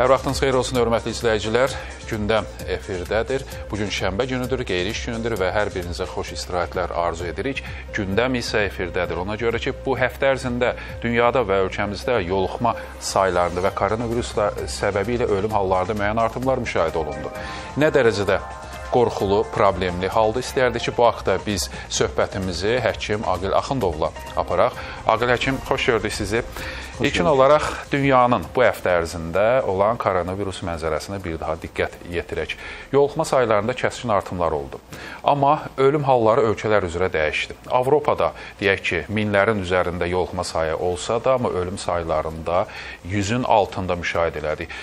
Hər vaxtınız xeyir olsun, hörmətli izləyicilər. Gündəm efirdədir. Bugün şənbə günüdür, qeyri-iş günüdür və hər birinizə xoş istirahətlər arzu edirik. Gündəm isə efirdədir. Ona görə ki, bu həftə ərzində dünyada və ölkəmizdə yoluxma saylarında və koronavirus səbəbi ilə ölüm hallarında müəyyən artımlar müşahidə olundu. Nə dərəcədə qorxulu, problemli halda istəyərdik ki, bu haqda biz söhbətimizi həkim Aqil Axundovla aparaq. Aqil həkim, xoş gördük sizi. İlkin olaraq dünyanın bu həftə ərzində olan koronavirus mənzərəsinə bir daha diqqət yetirək. Yoluxma saylarında kəskin artımlar oldu. Amma ölüm halları ölkələr üzrə dəyişdi. Avropada deyək ki, minlərin üzərində yoluxma sayı olsa da, amma ölüm saylarında 100-ün altında müşahidə elədik.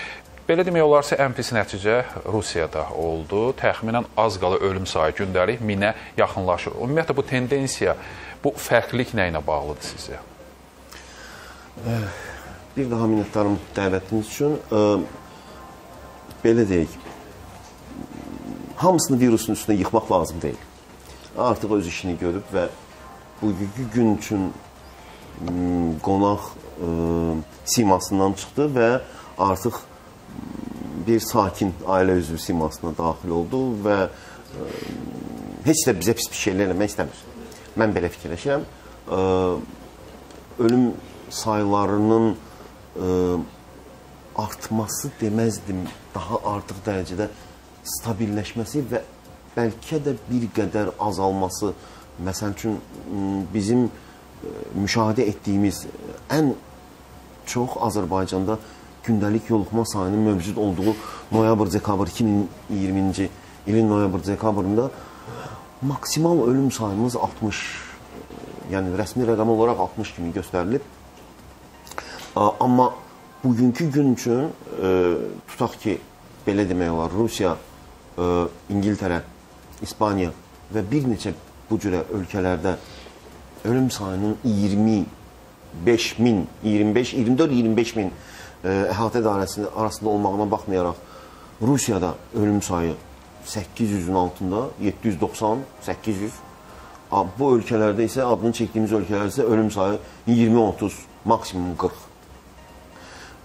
Belə demək olarsa, ən pis nəticə Rusiyada oldu. Təxminən az qala ölüm sayı gündəlik minə yaxınlaşır. Ümumiyyətlə, bu tendensiya, bu fərqlilik nə ilə bağlıdır sizə? Bir daha minnətdarım dəvətiniz üçün. Belə deyək, hamısını virusun üstünə yıxmaq lazım deyil. Artıq öz işini görüb və bugünkü gün üçün qonaq simasından çıxdı və artıq bir sakin ailə üzvü simasına daxil oldu və e, heç də bizə pis bir şeylər eləmək istəmir. Mən belə fikirləşirəm. E, ölüm saylarının ə, e, artması deməzdim, daha artıq dərəcədə stabilləşməsi və bəlkə də bir qədər azalması. Məsəl üçün bizim müşahidə etdiyimiz ən çox Azərbaycanda gündəlik yoluxma sayının mövcud olduğu noyabr-dekabr 2020-ci ilin noyabr-dekabrında maksimal ölüm sayımız 60 yəni rəsmi rəqəm olaraq 60 kimi göstərilib. Amma bugünkü gün üçün e, tutaq ki, belə demək olar, Rusiya, e, İngiltərə, İspaniya və bir neçə bu cürə ölkələrdə ölüm sayının 25 min, 25, 24-25 min əhatə dairəsində arasında olmağına baxmayaraq Rusiyada ölüm sayı 800-ün altında, 790, 800. Bu ölkələrdə isə adını çəkdiyimiz ölkələrdə isə ölüm sayı 20-30, maksimum 40.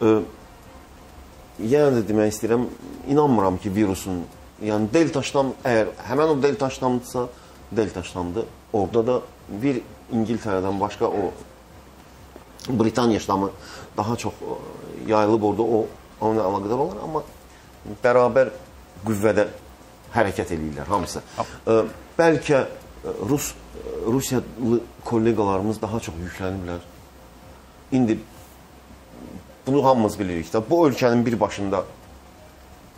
Yəni də demək istəyirəm, inanmıram ki, virusun, yəni delta ştam əgər həmən o delta ştamdırsa, delta ştamdır. Orada da bir İngiltərədən başqa o Britaniya ştamı daha çox yayılıb orada o onunla əlaqədar olar, amma bərabər qüvvədə hərəkət eləyirlər hamısı. Bəlkə Rus Rusiyalı kolleqalarımız daha çox yükləniblər. İndi bunu hamımız bilirik də. Bu ölkənin bir başında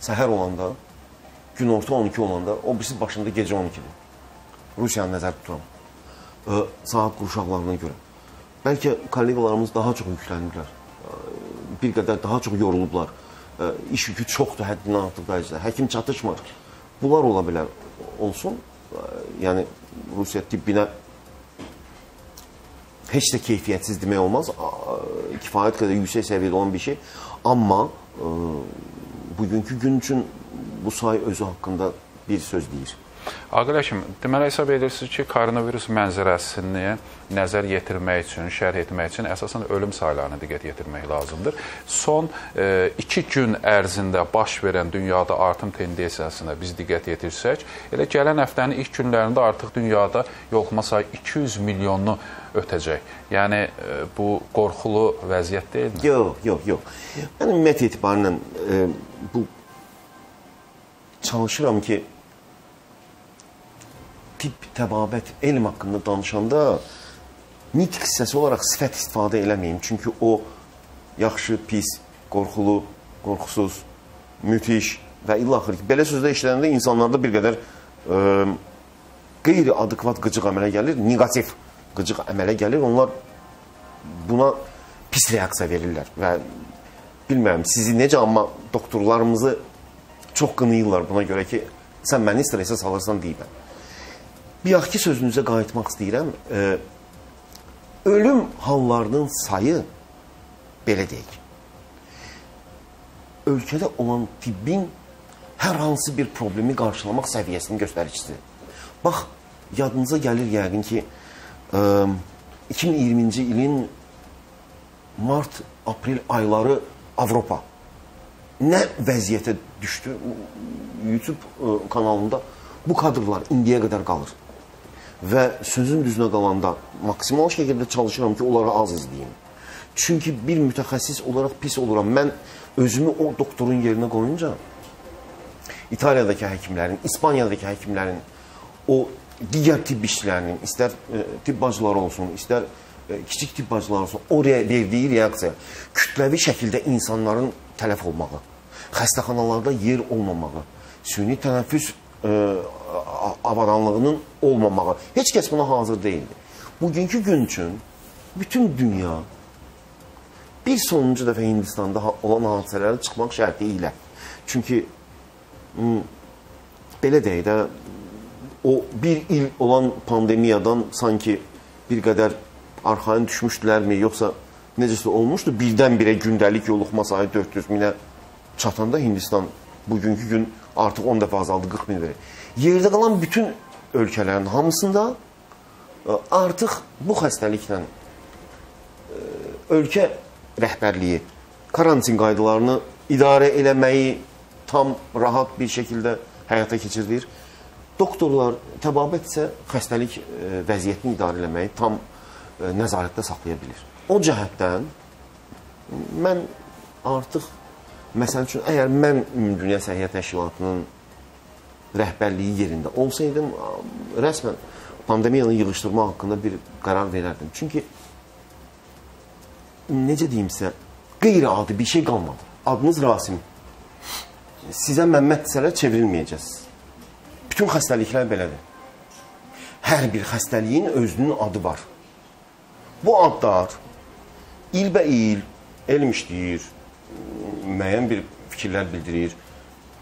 səhər olanda, gün orta 12 olanda, o birisi başında gecə 12-dir. Rusiyanı nəzər tuturam. Saat qurşaqlarına görə. Bəlkə kolleqalarımız daha çox yükləniblər bir qədər daha çox yorulublar. İş yükü çoxdur, həddindən artıq dərəcədə. Həkim çatışmır. Bunlar ola bilər. Olsun. Yəni Rusiya tibbinə heç də keyfiyyətsiz demək olmaz. Kifayət qədər yüksək səviyyədə olan bir şey. Amma bugünkü gün üçün bu say özü haqqında bir söz deyir. Aqil həkim, deməli hesab edirsiniz ki, koronavirus mənzərəsini nəzər yetirmək üçün, şərh etmək üçün əsasən ölüm saylarına diqqət yetirmək lazımdır. Son 2 e, gün ərzində baş verən dünyada artım tendensiyasına biz diqqət yetirsək, elə gələn həftənin ilk günlərində artıq dünyada yoluxma sayı 200 milyonunu ötəcək. Yəni e, bu qorxulu vəziyyət deyilmi? Yox, yox, yox. Mən ümumiyyət etibarıyla e, bu çalışıram ki, tibb, təbabət, elm haqqında danışanda nitq hissəsi olaraq sifət istifadə eləməyim. Çünki o yaxşı, pis, qorxulu, qorxusuz, müthiş və ilaxır ki, belə sözlər işlənəndə insanlarda bir qədər ə, qeyri-adekvat qıcıq əmələ gəlir, negativ qıcıq əmələ gəlir. Onlar buna pis reaksiya verirlər və bilmirəm sizi necə amma doktorlarımızı çox qınayırlar buna görə ki, sən məni stressə salırsan deyibən. Biyaqki sözünüzə qayıtmaq istəyirəm. E, ölüm hallarının sayı belə deyək. Ölkədə olan tibbin hər hansı bir problemi qarşılamaq səviyyəsinin göstəricisidir. Bax, yadınıza gəlir yəqin ki, e, 2020-ci ilin mart-aprel ayları Avropa nə vəziyyətə düşdü YouTube ə, kanalında bu kadrlar indiyə qədər qalır. Və sözün düzünə qalanda maksimal şəkildə çalışıram ki, onları az izləyim. Çünki bir mütəxəssis olaraq pis oluram. Mən özümü o doktorun yerinə qoyunca İtaliyadakı həkimlərin, İspaniyadakı həkimlərin, o digər tibb işçilərinin, istər e, tibb bacıları olsun, istər e, kiçik tibb bacıları olsun, o re verdiyi reaksiya kütləvi şəkildə insanların tələf olmağı, xəstəxanalarda yer olmamağı, süni tənəffüs e, avadanlığının olmamağı. Heç kəs buna hazır deyildi. Bugünkü gün üçün bütün dünya bir sonuncu dəfə Hindistanda olan hadisələrə çıxmaq şərti ilə. Çünki belə deyək də o bir il olan pandemiyadan sanki bir qədər arxayın düşmüşdülərmi, yoxsa necəsə olmuşdu, birdən-birə gündəlik yoluxma sayı 400 minə çatanda Hindistan bugünkü gün artıq 10 dəfə azaldı, 40 min verir. Yerdə qalan bütün ölkələrin hamısında e, artıq bu xəstəliklə e, ölkə rəhbərliyi karantin qaydalarını idarə eləməyi tam rahat bir şəkildə həyata keçirilir. Doktorlar təbabət isə xəstəlik e, vəziyyətini idarə eləməyi tam nəzarətdə saxlaya bilir. O cəhətdən mən artıq məsəl üçün əgər mən Ümumdünya Səhiyyə Təşkilatının rəhbərliyi yerində olsaydım, rəsmən pandemiyanı yığışdırma haqqında bir qərar verərdim. Çünki necə deyimsə, qeyri-adi bir şey qalmadı. Adınız Rasim sizə Məmməddirsə çevrilməyəcəksiniz. Bütün xəstəliklər belədir. Hər bir xəstəliyin özünün adı var. Bu adlar ilbə-il elm işləyir, müəyyən bir fikirlər bildirir.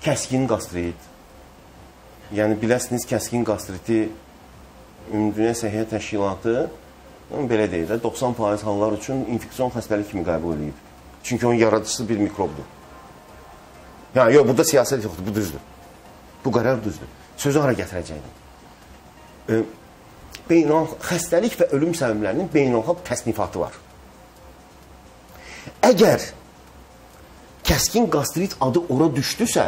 Kəskin qastrit. Yəni biləsiniz kəskin qastriti Ümumdünya Səhiyyə Təşkilatı belə deyir də 90% hallar üçün infeksion xəstəlik kimi qəbul edib. Çünki onun yaradıcısı bir mikrobdur. Yəni, yox, burada siyasət yoxdur, bu düzdür. Bu qərar düzdür. Sözü hara gətirəcəkdim? E, beynəlxalq xəstəlik və ölüm səbəblərinin beynəlxalq təsnifatı var. Əgər kəskin qastrit adı ora düşdüsə,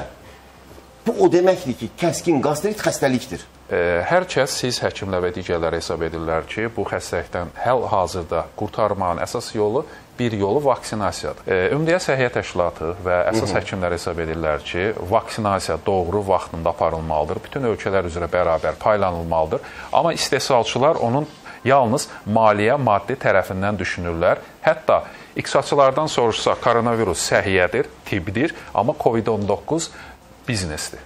bu o deməkdir ki, kəskin qastrit xəstəlikdir. Hər kəs siz həkimlər və digərlər hesab edirlər ki, bu xəstəlikdən hal-hazırda qurtarmanın əsas yolu bir yolu vaksinasiyadır. Ümumdünya Səhiyyə Təşkilatı və əsas Hı -hı. həkimlər hesab edirlər ki, vaksinasiya doğru vaxtında aparılmalıdır. Bütün ölkələr üzrə bərabər paylanılmalıdır. Amma istehsalçılar onun yalnız maliyyə, maddi tərəfindən düşünürlər. Hətta iqtisadçılardan soruşsa, koronavirus səhiyyədir, tibbdir, amma COVID-19 biznesdir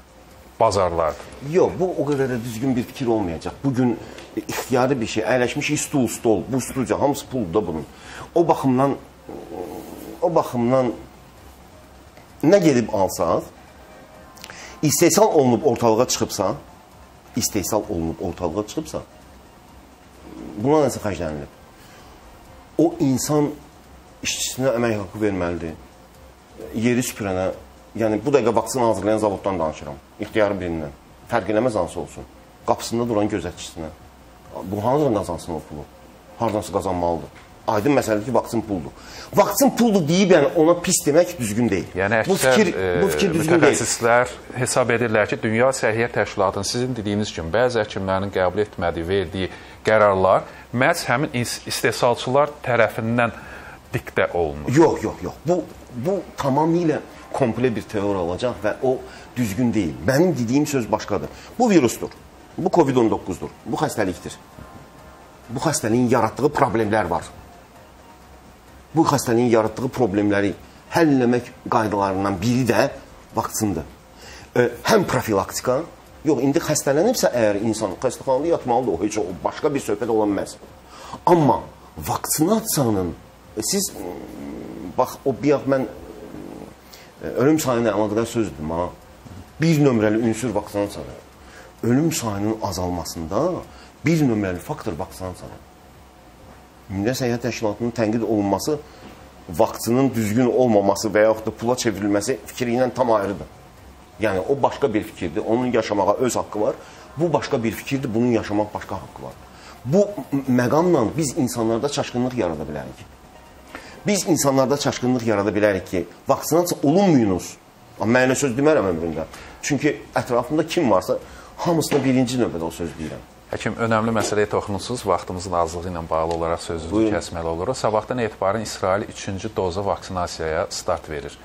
bazarlardır. Yox, bu o qədər də düzgün bir fikir olmayacaq. Bu gün ixtiyari bir şey, əyləşmişik stul, stol, bu studiya hamısı puldur da bunun. O baxımdan o baxımdan nə gedib alsaq, istehsal olunub ortalığa çıxıbsa, istehsal olunub ortalığa çıxıbsa, buna nəsə xərclənilib. O insan işçisinə əmək haqqı verməlidir. Yeri süpürənə yəni bu dəqiqə vaksın hazırlayan zavoddan danışıram. İxtiyarı birindən. Fərq eləməz hansı olsun. Qapısında duran gözətçisinə. Bu hansı qazansın o pulu? Hardansa qazanmalıdır. Aydın məsələdir ki, vaksin puldur. Vaksin puldur deyib yəni ona pis demək düzgün deyil. Yəni bu fikir e, bu fikir düzgün deyil. Mütəxəssislər hesab edirlər ki, Dünya Səhiyyə Təşkilatının sizin dediyiniz kimi bəzi həkimlərin qəbul etmədiyi, verdiyi qərarlar məhz həmin istehsalçılar tərəfindən diktə olunur. Yox, yox, yox. Bu bu tamamilə komple bir teoriya olacaq və o düzgün deyil. Mənim dediyim söz başqadır. Bu virusdur. Bu COVID-19-dur. Bu xəstəlikdir. Bu xəstəliyin yaratdığı problemlər var. Bu xəstəliyin yaratdığı problemləri həll etmək qaydalarından biri də vaksindir. E, həm profilaktika, yox, indi xəstələnibsə əgər insan xəstəxanada yatmalıdır, o heç o başqa bir söhbət ola bilməz. Amma vaksinasiyanın siz bax o bir mən ölüm sayı ilə əlaqədar sözdür amma bir nömrəli ünsur vaksinasiyadır. Ölüm sayının azalmasında bir nömrəli faktor vaksinasiyadır. Ümumdünya Səhiyyə Təşkilatının tənqid olunması vaksinin düzgün olmaması və yaxud da pula çevrilməsi fikri ilə tam ayrıdır. Yəni o başqa bir fikirdir. Onun yaşamağa öz haqqı var. Bu başqa bir fikirdir. Bunun yaşamaq başqa haqqı var. Bu məqamla biz insanlarda çaşqınlıq yarada bilərik biz insanlarda çaşqınlıq yarada bilərik ki, vaksinasiya olunmuyunuz. Amma mən elə söz demərəm ömrümdə. Çünki ətrafımda kim varsa hamısına birinci növbədə o söz deyirəm. Həkim, önəmli məsələyə toxunursunuz. Vaxtımızın azlığı ilə bağlı olaraq sözünüzü Buyurun. kəsməli oluruq. Sabahdan etibarən İsrail 3-cü doza vaksinasiyaya start verir.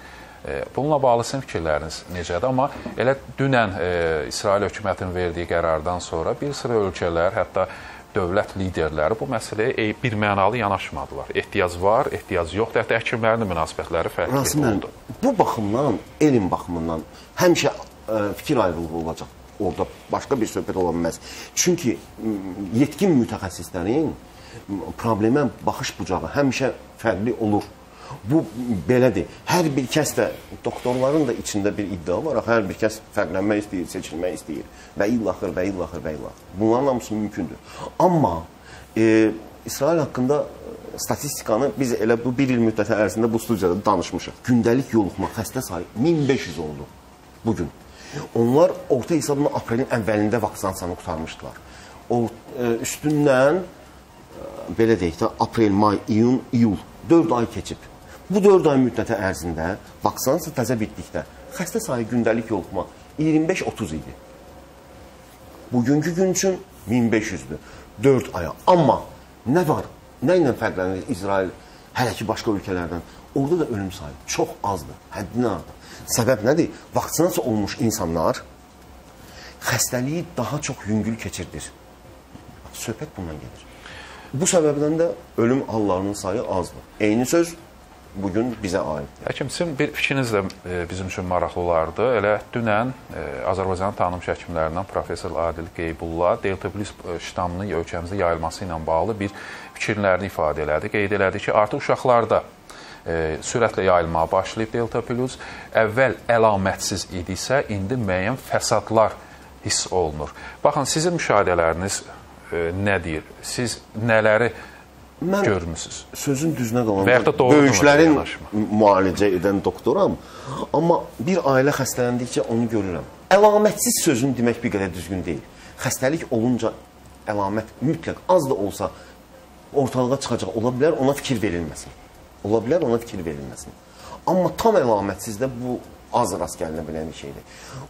E, Bununla bağlı sizin fikirləriniz necədir? Amma elə dünən e, İsrail hökumətinin verdiyi qərardan sonra bir sıra ölkələr, hətta dövlət liderləri bu məsələyə ey- bir mənalı yanaşmadılar. Ehtiyac var, ehtiyac yoxdur. Hətta həkimlərin münasibətləri fərqli Rasim oldu. bu baxımdan, elm baxımından həmişə ə, fikir ayrılığı olacaq. Orada başqa bir söhbət ola bilməz. Çünki yetkin mütəxəssislərin problemə baxış bucağı həmişə fərqli olur. Bu belədir. Hər bir kəs də doktorların da içində bir iddia var. Hər bir kəs fərqlənmək istəyir, seçilmək istəyir və illaxır və illaxır və illaxır. Bunların hamısı mümkündür. Amma e, İsrail haqqında e, statistikanı biz elə bu bir il müddəti ərzində bu studiyada danışmışıq. Gündəlik yoluxma xəstə sayı 1500 oldu bu gün. Onlar orta hesabla aprelin əvvəlində vaksinasiyanı qurtarmışdılar. O e, üstündən e, belə deyək də aprel, may, iyun, iyul 4 ay keçib. Bu 4 ay müddəti ərzində vaksinasiya təzə bitdikdə xəstə sayı gündəlik yoluxma 25-30 idi. Bugünkü gün üçün 1500-dür. 4 aya. Amma nə var? Nə ilə fərqlənir İsrail hələ ki başqa ölkələrdən? Orada da ölüm sayı çox azdır, həddindən artıq. Səbəb nədir? Vaksinasiya olmuş insanlar xəstəliyi daha çox yüngül keçirdir. Söhbət bundan gedir. Bu səbəbdən də ölüm hallarının sayı azdır. Eyni söz bu gün bizə aiddir. Həkim, sizin bir fikriniz də e, bizim üçün maraqlı olardı. Elə dünən e, Azərbaycanın tanınmış həkimlərindən professor Adil Qeybulla Delta Plus e, ştammının ölkəmizdə yayılması ilə bağlı bir fikirlərini ifadə elədi. Qeyd elədi ki, artıq uşaqlarda e, sürətlə yayılmağa başlayıb Delta Plus. Əvvəl əlamətsiz idisə, indi müəyyən fəsadlar hiss olunur. Baxın, sizin müşahidələriniz e, nə deyir? Siz nələri Mən görmüsünüz? sözün düzünə qalanda böyüklərin müalicə edən doktoram. Amma bir ailə xəstələndikcə onu görürəm. Əlamətsiz sözün demək bir qədər düzgün deyil. Xəstəlik olunca əlamət mütləq az da olsa ortalığa çıxacaq. Ola bilər ona fikir verilməsin. Ola bilər ona fikir verilməsin. Amma tam əlamətsiz də bu az rast gəlinə bilən bir şeydir.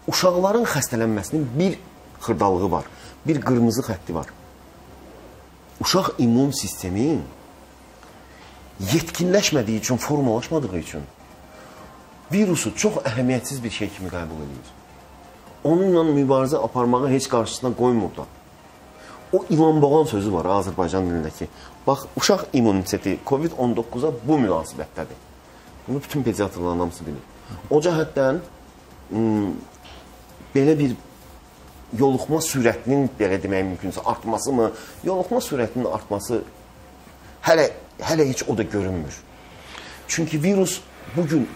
Uşaqların xəstələnməsinin bir xırdalığı var. Bir qırmızı xətti var. Uşaq immun sistemi yetkinləşmədiyi üçün, formalaşmadığı üçün virusu çox əhəmiyyətsiz bir şey kimi qəbul edir. Onunla mübarizə aparmağı heç qarşısına qoymur da. O ilan boğan sözü var Azərbaycan dilindəki. Bax, uşaq immuniteti COVID-19-a bu münasibətdədir. Bunu bütün pediatrların hamısı bilir. O cəhətdən m, belə bir yoluxma sürətinin belə demək mümkünsə artması mı, yoluxma sürətinin artması hələ hələ heç o da görünmür. Çünki virus bu gün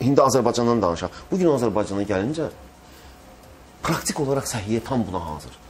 indi Azərbaycandan danışaq. Bu gün Azərbaycana gəlincə praktik olaraq səhiyyə tam buna hazır.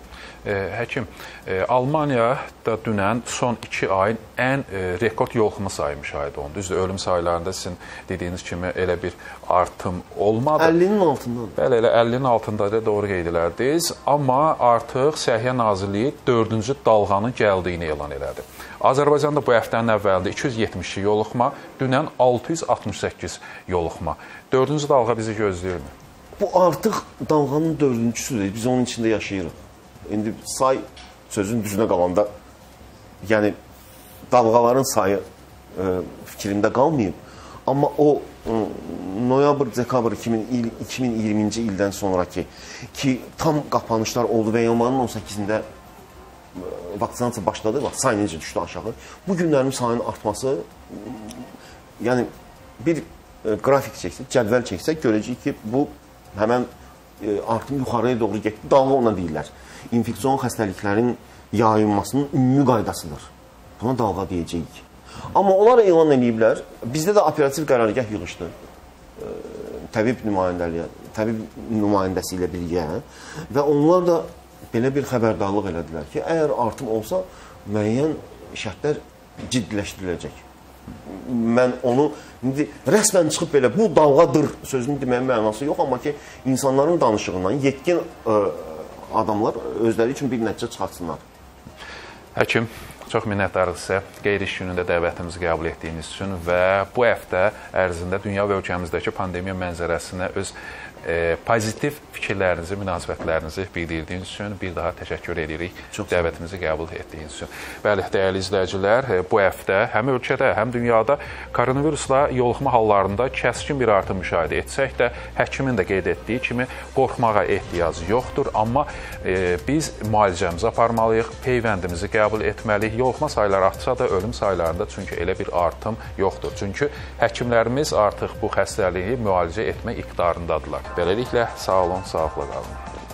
Həkim, e, Almaniya da dünən son 2 ayın ən e, rekord yoluxma sayı müşahidə olundu. Düzdür, ölüm saylarında sizin dediyiniz kimi elə bir artım olmadı. 50-nin altından. Bəli, elə 50-nin altında da doğru qeyd elədiniz, amma artıq Səhiyyə Nazirliyi 4-cü dalğanın gəldiyini elan elədi. Azərbaycanda bu həftənin əvvəlində 272 yoluxma, dünən 668 yoluxma. 4-cü dalğa bizi gözləyirmi? Bu artıq dalğanın dördüncüsüdür. Biz onun içində yaşayırıq. İndi say sözün düzünə qalanda yəni dalğaların sayı e, fikrimdə qalmayıb. Amma o e, noyabr, dekabr 2000, 2020-ci ildən sonrakı ki tam qapanışlar oldu və yanvarın 18-də e, vaksinasiya başladı, bax say necə düşdü aşağı. Bu günlərin sayının artması yəni bir qrafik çəksək, cədvəl çəksək görəcəyik ki, bu həmən artım yuxarıya doğru getdi. Dalğa ona deyirlər. İnfeksion xəstəliklərin yayılmasının ümumi qaydasıdır. Buna dalğa deyəcəyik. Amma onlar elan ediblər. Bizdə də operativ qərargah yığışdı. Təbib nümayəndəliyə, təbib nümayəndəsi ilə birgə və onlar da belə bir xəbərdarlıq elədilər ki, əgər artım olsa müəyyən şərtlər ciddiləşdiriləcək. Mən onu indi rəsmən çıxıb belə bu dalğadır sözünü deməyin mənası yox, amma ki insanların danışığından yetkin ə, adamlar özləri üçün bir nəticə çıxartsınlar. Həkim, çox minnətdarıq sizə qeyri-iş günündə dəvətimizi qəbul etdiyiniz üçün və bu həftə ərzində dünya və ölkəmizdəki pandemiya mənzərəsinə öz e, pozitiv fikirlərinizi, münasibətlərinizi bildirdiyiniz üçün bir daha təşəkkür edirik. Çox dəvətimizi qəbul etdiyiniz üçün. Bəli, dəyərli izləyicilər, e, bu həftə həm ölkədə, həm dünyada koronavirusla yoluxma hallarında kəskin bir artım müşahidə etsək də, həkimin də qeyd etdiyi kimi qorxmağa ehtiyac yoxdur, amma e, biz müalicəmizi aparmalıyıq, peyvəndimizi qəbul etməliyik. Yoluxma sayları artsa da ölüm saylarında çünki elə bir artım yoxdur. Çünki həkimlərimiz artıq bu xəstəliyi müalicə etmə iqtidarındadırlar. Beləliklə, sağ olun, sağlıqla qalın.